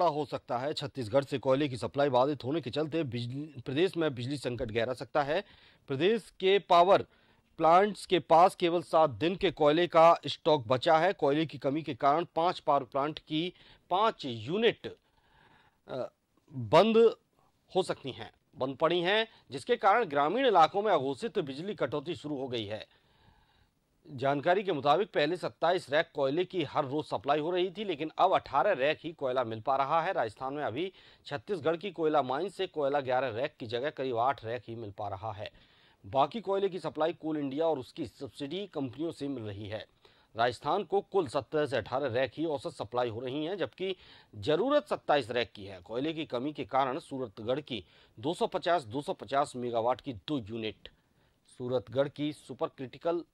बड़ा हो सकता है। छत्तीसगढ़ से कोयले की सप्लाई बाधित होने के चलते प्रदेश में बिजली संकट गहरा सकता है। प्रदेश के पावर प्लांट्स के पास केवल सात दिन के कोयले का स्टॉक बचा है। कोयले की कमी के कारण पाँच पावर प्लांट की पाँच यूनिट बंद हो सकती हैं, बंद पड़ी हैं, जिसके कारण ग्रामीण इलाकों में अघोषित बिजली कटौती शुरू हो गई है। जानकारी के मुताबिक, पहले 27 रैक कोयले की हर रोज सप्लाई हो रही थी, लेकिन अब 18 रैक ही कोयला मिल पा रहा है। राजस्थान में अभी छत्तीसगढ़ की कोयला माइन से कोयला 11 रैक की जगह करीब 8 रैक ही मिल पा रहा है। बाकी कोयले की सप्लाई कोल इंडिया और उसकी सब्सिडी कंपनियों से मिल रही है। राजस्थान को कुल 17 से 18 रैक ही औसत सप्लाई हो रही हैं, जबकि ज़रूरत 27 रैक की है। कोयले की कमी के कारण सूरतगढ़ की 250 250 मेगावाट की दो यूनिट, सूरतगढ़ की सुपर क्रिटिकल